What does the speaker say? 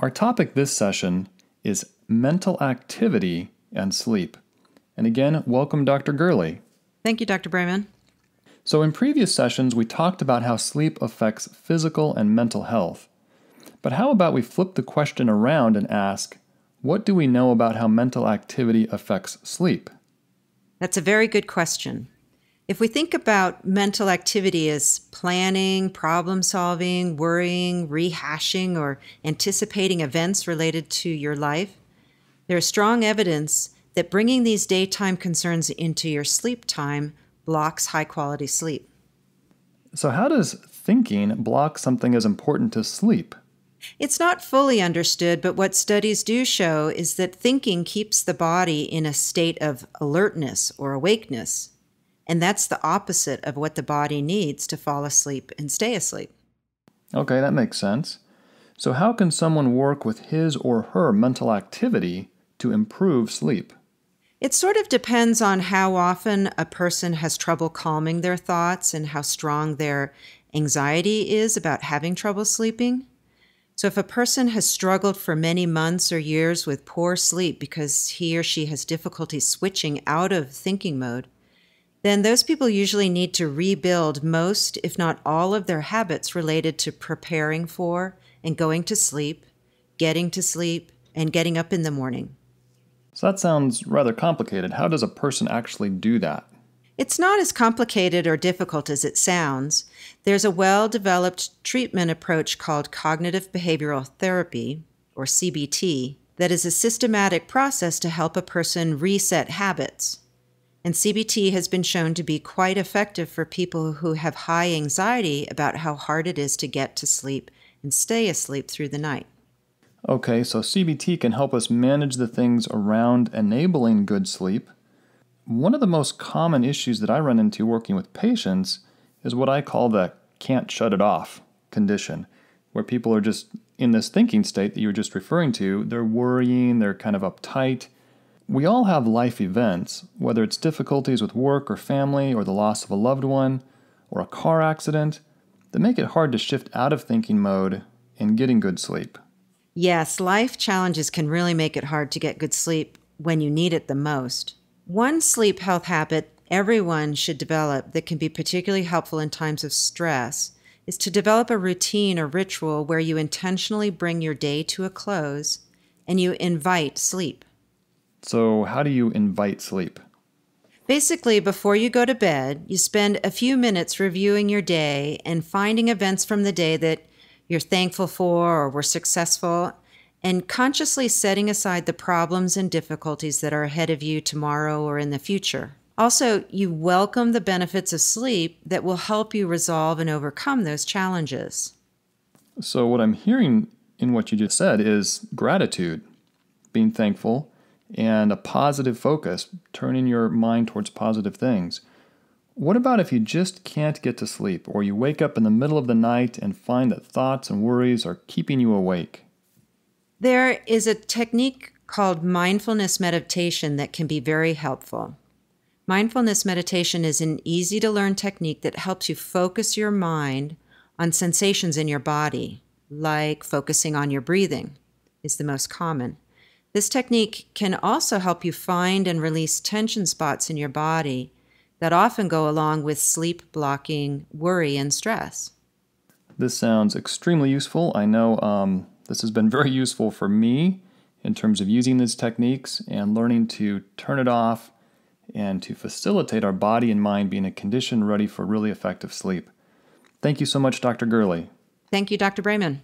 Our topic this session is mental activity and sleep. And again, welcome Dr. Gurley. Thank you, Dr. Brayman. So, in previous sessions, we talked about how sleep affects physical and mental health. But how about we flip the question around and ask, what do we know about how mental activity affects sleep? That's a very good question. If we think about mental activity as planning, problem solving, worrying, rehashing, or anticipating events related to your life, there is strong evidence that bringing these daytime concerns into your sleep time blocks high quality sleep. So, how does thinking block something as important as sleep? It's not fully understood, but what studies do show is that thinking keeps the body in a state of alertness or awakeness. And that's the opposite of what the body needs to fall asleep and stay asleep. Okay, that makes sense. So, how can someone work with his or her mental activity to improve sleep? It sort of depends on how often a person has trouble calming their thoughts and how strong their anxiety is about having trouble sleeping. So, if a person has struggled for many months or years with poor sleep because he or she has difficulty switching out of thinking mode, then those people usually need to rebuild most, if not all, of their habits related to preparing for and going to sleep, getting to sleep, and getting up in the morning. So that sounds rather complicated. How does a person actually do that? It's not as complicated or difficult as it sounds. There's a well developed treatment approach called cognitive behavioral therapy, or CBT, that is a systematic process to help a person reset habits. And CBT has been shown to be quite effective for people who have high anxiety about how hard it is to get to sleep and stay asleep through the night. Okay, so CBT can help us manage the things around enabling good sleep. One of the most common issues that I run into working with patients is what I call the can't shut it off condition, where people are just in this thinking state that you were just referring to. They're worrying, they're kind of uptight. We all have life events, whether it's difficulties with work or family, or the loss of a loved one, or a car accident, that make it hard to shift out of thinking mode and getting good sleep. Yes, life challenges can really make it hard to get good sleep when you need it the most. One sleep health habit everyone should develop that can be particularly helpful in times of stress is to develop a routine or ritual where you intentionally bring your day to a close and you invite sleep. So, how do you invite sleep? Basically, before you go to bed, you spend a few minutes reviewing your day and finding events from the day that you're thankful for or were successful, and consciously setting aside the problems and difficulties that are ahead of you tomorrow or in the future. Also, you welcome the benefits of sleep that will help you resolve and overcome those challenges. So, what I'm hearing in what you just said is gratitude, being thankful, and a positive focus, turning your mind towards positive things. What about if you just can't get to sleep, or you wake up in the middle of the night and find that thoughts and worries are keeping you awake? There is a technique called mindfulness meditation that can be very helpful. Mindfulness meditation is an easy to learn technique that helps you focus your mind on sensations in your body, like focusing on your breathing, is the most common. This technique can also help you find and release tension spots in your body that often go along with sleep blocking worry and stress. This sounds extremely useful. I know um, this has been very useful for me in terms of using these techniques and learning to turn it off and to facilitate our body and mind being a condition ready for really effective sleep. Thank you so much, Dr. Gurley. Thank you, Dr. Brayman.